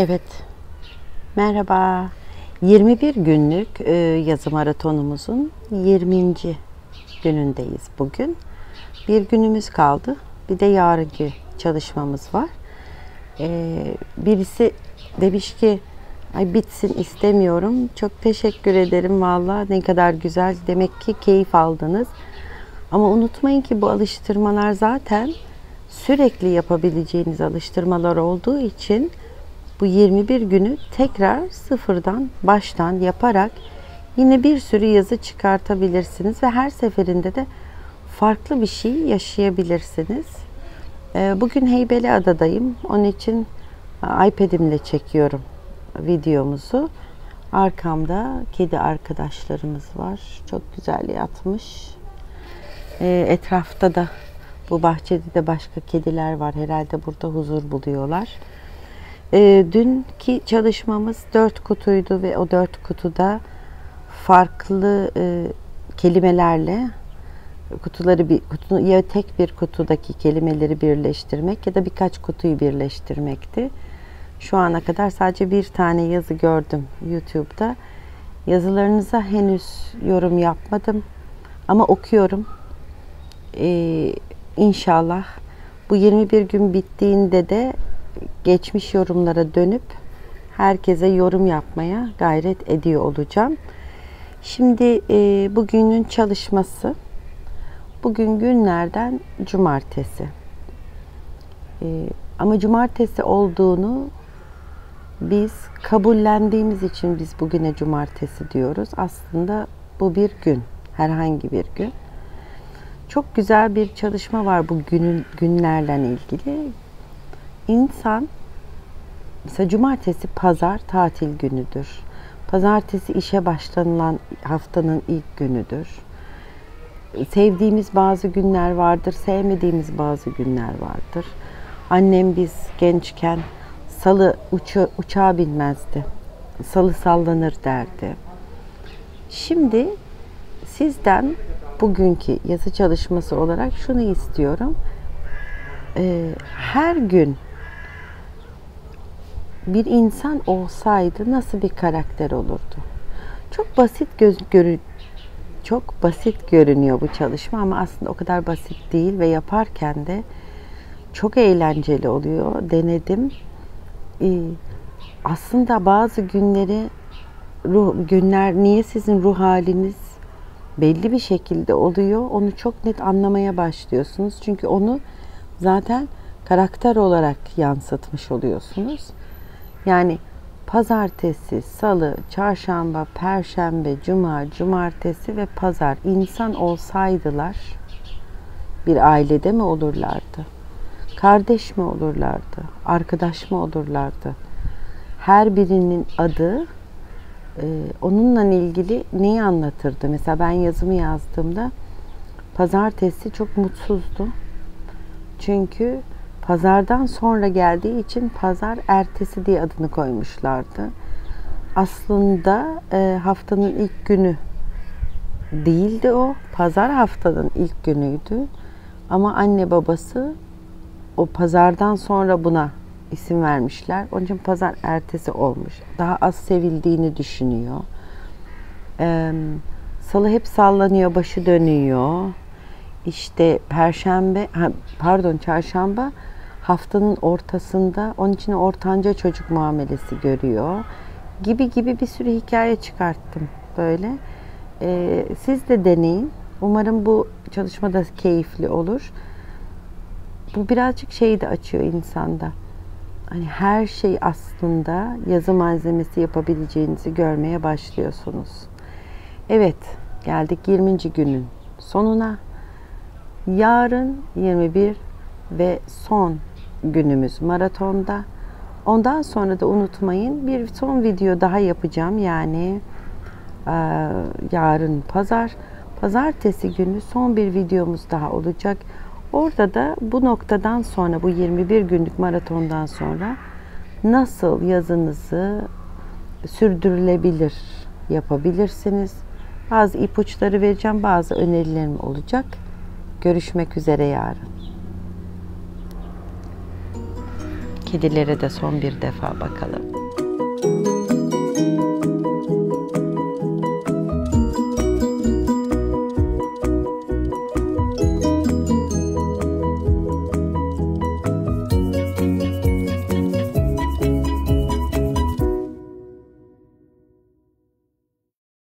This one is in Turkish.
Evet. Merhaba. 21 günlük e, yazı maratonumuzun 20. günündeyiz bugün. Bir günümüz kaldı. Bir de yarınki çalışmamız var. E, birisi demiş ki Ay bitsin istemiyorum. Çok teşekkür ederim valla ne kadar güzel. Demek ki keyif aldınız. Ama unutmayın ki bu alıştırmalar zaten sürekli yapabileceğiniz alıştırmalar olduğu için bu 21 günü tekrar sıfırdan baştan yaparak yine bir sürü yazı çıkartabilirsiniz ve her seferinde de farklı bir şey yaşayabilirsiniz. Ee, bugün Heybeliada'dayım. Onun için iPad'imle çekiyorum videomuzu. Arkamda kedi arkadaşlarımız var. Çok güzel yatmış. Ee, etrafta da bu bahçede de başka kediler var. Herhalde burada huzur buluyorlar. E, dünkü çalışmamız dört kutuydu ve o dört kutuda farklı e, kelimelerle kutuları bir kutu ya tek bir kutudaki kelimeleri birleştirmek ya da birkaç kutuyu birleştirmekti. Şu ana kadar sadece bir tane yazı gördüm YouTube'da. Yazılarınıza henüz yorum yapmadım ama okuyorum. Ee, inşallah bu 21 gün bittiğinde de geçmiş yorumlara dönüp herkese yorum yapmaya gayret ediyor olacağım. Şimdi e, bugünün çalışması bugün günlerden cumartesi. E, ama cumartesi olduğunu biz kabullendiğimiz için biz bugüne cumartesi diyoruz. Aslında bu bir gün, herhangi bir gün. Çok güzel bir çalışma var bu günün günlerle ilgili. İnsan mesela cumartesi pazar tatil günüdür. Pazartesi işe başlanılan haftanın ilk günüdür. Sevdiğimiz bazı günler vardır, sevmediğimiz bazı günler vardır. Annem biz gençken salı uça, uçağa binmezdi. Salı sallanır derdi. Şimdi sizden bugünkü yazı çalışması olarak şunu istiyorum. Ee, her gün bir insan olsaydı nasıl bir karakter olurdu? Çok basit göz görü çok basit görünüyor bu çalışma ama aslında o kadar basit değil ve yaparken de çok eğlenceli oluyor. Denedim. Ee, aslında bazı günleri ruh, günler niye sizin ruh haliniz belli bir şekilde oluyor. Onu çok net anlamaya başlıyorsunuz. Çünkü onu zaten karakter olarak yansıtmış oluyorsunuz. Yani pazartesi, salı, çarşamba, perşembe, cuma, cumartesi ve pazar insan olsaydılar bir ailede mi olurlardı? Kardeş mi olurlardı? Arkadaş mı olurlardı? Her birinin adı e, onunla ilgili neyi anlatırdı? Mesela ben yazımı yazdığımda pazartesi çok mutsuzdu. Çünkü pazardan sonra geldiği için pazar ertesi diye adını koymuşlardı. Aslında e, haftanın ilk günü değildi o. Pazar haftanın ilk günüydü. Ama anne babası o pazardan sonra buna isim vermişler. Onun için pazar ertesi olmuş. Daha az sevildiğini düşünüyor. Ee, salı hep sallanıyor, başı dönüyor. İşte perşembe, pardon çarşamba haftanın ortasında onun için ortanca çocuk muamelesi görüyor. Gibi gibi bir sürü hikaye çıkarttım böyle. Ee, siz de deneyin. Umarım bu çalışma da keyifli olur. Bu birazcık şeyi de açıyor insanda. Hani her şey aslında yazı malzemesi yapabileceğinizi görmeye başlıyorsunuz. Evet, geldik 20. günün sonuna. Yarın 21 ve son günümüz maratonda. Ondan sonra da unutmayın bir son video daha yapacağım. Yani e, yarın pazar. Pazartesi günü son bir videomuz daha olacak. Orada da bu noktadan sonra bu 21 günlük maratondan sonra nasıl yazınızı sürdürülebilir yapabilirsiniz. Bazı ipuçları vereceğim, bazı önerilerim olacak. Görüşmek üzere yarın. Kedilere de son bir defa bakalım.